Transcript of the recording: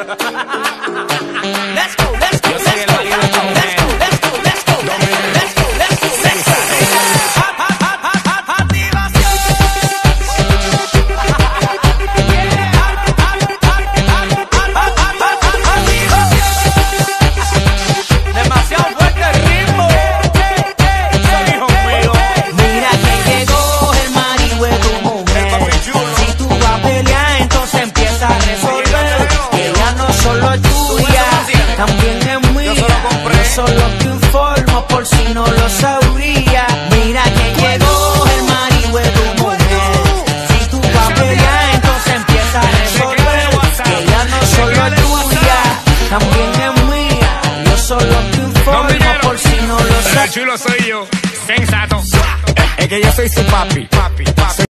Ha ha ha ha! Yo solo te informo por si no lo sabría. Mira que llegó el marido de tu mujer. Si tú vas a pelear, entonces empieza a resolver. Que ella no solo es tuya, también es mía. Yo solo te informo por si no lo sabría. chulo soy yo. Sensato. Es que yo soy su papi. Papi.